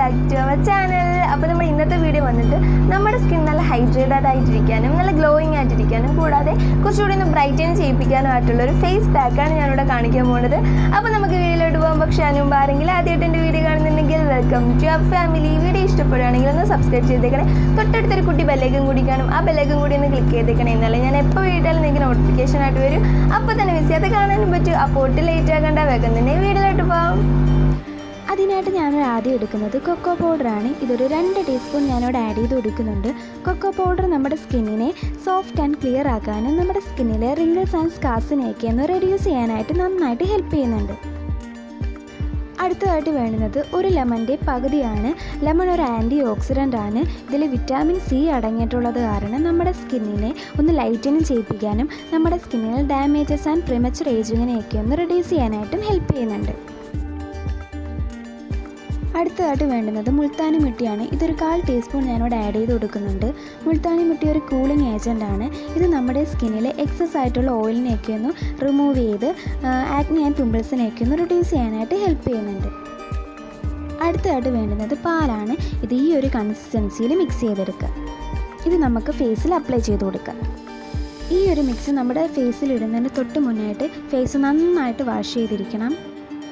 Back to our channel അപ്പോൾ നമ്മൾ ഇന്നത്തെ വീഡിയോ വന്നിട്ട് നമ്മുടെ സ്കിൻ നല്ല ഹൈഡ്രേറ്റഡ് ആയിട്ടിരിക്കാനും നല്ല ഗ്ലോയിങ് ആയിട്ടിരിക്കാനും കൂടാതെ കുറച്ചുകൂടി ഒന്ന് ബ്രൈറ്റൻ ചെയ്യിപ്പിക്കാനും ആയിട്ടുള്ള ഒരു ഫേസ് പാക്കാണ് ഞാനിവിടെ കാണിക്കാൻ പോകുന്നത് അപ്പോൾ നമുക്ക് വീഡിയോയിലോട്ട് പോകാം. പക്ഷേ അതിന് മുമ്പ് ആരെങ്കിലും ആദ്യമായിട്ട് എന്റെ വീഡിയോ കാണുന്നുണ്ടെങ്കിൽ welcome to our family video ഇഷ്ടപ്പെടുകയാണെങ്കിൽ ഒന്ന് സബ്സ്ക്രൈബ് ചെയ്തേക്കണേ. തൊട്ടടുത്തൊരു കുട്ടി ബെല്ലേക്കും കൂടി കാണും. ആ ബെല്ലേക്കും കൂടി ഒന്ന് ക്ലിക്ക് ചെയ്തേക്കണേ. എന്നാലേ ഞാൻ എപ്പോൾ വീഡിയോയിൽ നിങ്ങൾക്ക് നോട്ടിഫിക്കേഷൻ ആയിട്ട് വരും. അപ്പോൾ തന്നെ മിസ് ചെയ്യാതെ കാണാനും പറ്റും. അപ്പോൾ ഒട്ടും ലേറ്റ് ആക്കേണ്ട വേഗം തന്നെ വീഡിയോയിലോട്ട് പോകാം. അതിനായിട്ട് ഞാൻ ആദ്യം എടുക്കുന്നത് കൊക്കോ പൗഡറാണ്. ഇതൊരു രണ്ട് ടീസ്പൂൺ ഞാനിവിടെ ആഡ് ചെയ്ത് കൊടുക്കുന്നുണ്ട്. കൊക്കോ പൗഡർ നമ്മുടെ സ്കിന്നിനെ സോഫ്റ്റ് ആൻഡ് ക്ലിയർ ആക്കാനും നമ്മുടെ സ്കിന്നിലെ റിങ്കിൾസ് ആൻഡ് സ്കാസിനെയൊക്കെ ഒന്ന് റെഡ്യൂസ് ചെയ്യാനായിട്ട് നന്നായിട്ട് ഹെൽപ്പ് ചെയ്യുന്നുണ്ട്. അടുത്തതായിട്ട് വേണ്ടുന്നത് ഒരു ലെമണിന്റെ പകുതിയാണ്. ലെമൺ ഒരു ആന്റി ഓക്സിഡന്റ് ആണ്. ഇതിൽ വിറ്റാമിൻ സി അടങ്ങിയിട്ടുള്ളത് കാരണം നമ്മുടെ സ്കിന്നിനെ ഒന്ന് ലൈറ്റനിങ് ചെയ്യിപ്പിക്കാനും നമ്മുടെ സ്കിന്നിൽ ഡാമേജസ് ആൻഡ് പ്രിമച്ചർ ഏജിങ്ങിനെയൊക്കെ ഒന്ന് റെഡ്യൂസ് ചെയ്യാനായിട്ടും ഹെൽപ്പ് ചെയ്യുന്നുണ്ട്. അടുത്തതായിട്ട് വേണ്ടുന്നത് മുൾത്താനി മിട്ടിയാണ്. ഇതൊരു കാൽ ടീസ്പൂൺ ഞാനിവിടെ ആഡ് ചെയ്ത് കൊടുക്കുന്നുണ്ട്. മുൾത്താനി മിട്ടി ഒരു കൂളിംഗ് ഏജന്റ് ആണ്. ഇത് നമ്മുടെ സ്കിന്നിലെ എക്സസ് ആയിട്ടുള്ള ഓയിലിനെയൊക്കെ ഒന്ന് റിമൂവ് ചെയ്ത് ആക്നി ആൻഡ് പിമ്പിൾസിനെയൊക്കെ ഒന്ന് റിഡ്യൂസ് ചെയ്യാനായിട്ട് ഹെൽപ്പ് ചെയ്യുന്നുണ്ട്. അടുത്തതായിട്ട് വേണ്ടുന്നത് പാലാണ്. ഇത് ഈ ഒരു കൺസിസ്റ്റൻസിയിൽ മിക്സ് ചെയ്തെടുക്കുക ഇത് നമുക്ക് ഫേസിൽ അപ്ലൈ ചെയ്ത് കൊടുക്കാം. ഈ ഒരു മിക്സ് നമ്മുടെ ഫേസിൽ ഇടുന്നതിന് തൊട്ട് മുന്നായിട്ട് ഫേസ് നന്നായിട്ട് വാഷ് ചെയ്തിരിക്കണം.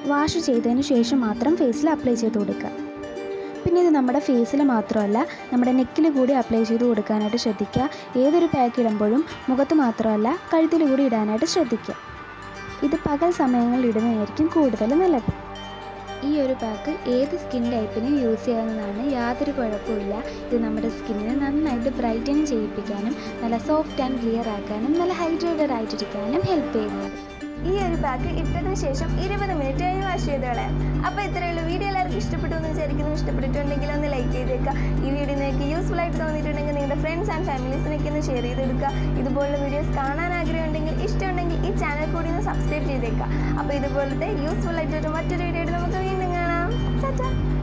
വാഷ് ചെയ്തതിന് ശേഷം മാത്രം ഫേസിൽ അപ്ലൈ ചെയ്ത് കൊടുക്കുക. പിന്നെ ഇത് നമ്മുടെ ഫേസിൽ മാത്രമല്ല നമ്മുടെ നെക്കിൽ കൂടി അപ്ലൈ ചെയ്ത് കൊടുക്കാനായിട്ട് ശ്രദ്ധിക്കുക. ഏതൊരു പാക്ക് ഇടുമ്പോഴും മുഖത്ത് മാത്രമല്ല കഴുത്തിൽ കൂടി ഇടാനായിട്ട് ശ്രദ്ധിക്കുക. ഇത് പകൽ സമയങ്ങളിൽ ഇടുന്നതായിരിക്കും കൂടുതൽ നല്ലത്. ഈ ഒരു പാക്ക് ഏത് സ്കിൻ ടൈപ്പിനും യൂസ് ചെയ്യാവുന്നതാണ് യാതൊരു കുഴപ്പമില്ല ഇത് നമ്മുടെ സ്കിന്നിനെ നന്നായിട്ട് ബ്രൈറ്റൻ ചെയ്യിപ്പിക്കാനും നല്ല സോഫ്റ്റ് ആൻഡ് ക്ലിയർ ആക്കാനും നല്ല ഹൈഡ്രേറ്റഡ് ആയിട്ടിരിക്കാനും ഹെൽപ്പ് ചെയ്യുന്നുണ്ട് ഈ ഒരു പാക്ക് ഇട്ടതിന് ശേഷം ഇരുപത് മിനിറ്റ് കഴിഞ്ഞ് വാഷ് ചെയ്ത് കളയാം അപ്പോൾ ഉള്ളൂ. വീഡിയോ എല്ലാവർക്കും ഇഷ്ടപ്പെട്ടു എന്ന് വിചാരിക്കുന്നു. ഇഷ്ടപ്പെട്ടിട്ടുണ്ടെങ്കിൽ ഒന്ന് ലൈക്ക് ചെയ്തേക്കുക ഈ വീഡിയോ നിങ്ങൾക്ക് യൂസ്ഫുൾ ആയിട്ട് തോന്നിയിട്ടുണ്ടെങ്കിൽ നിങ്ങളുടെ ഫ്രണ്ട്സ് ആൻഡ് ഫാമിലീസിനൊക്കെ ഒന്ന് ഷെയർ ചെയ്തെടുക്കുക ഇതുപോലുള്ള വീഡിയോസ് കാണാൻ ആഗ്രഹമുണ്ടെങ്കിൽ ഇഷ്ടമുണ്ടെങ്കിൽ ഈ ചാനൽ കൂടി ഒന്ന് സബ്സ്ക്രൈബ് ചെയ്തേക്കുക അപ്പോൾ ഇതുപോലത്തെ യൂസ്ഫുൾ ആയിട്ടൊരു മറ്റൊരു വീഡിയോ ആയിട്ട് നമുക്ക് വീണ്ടും കാണാം.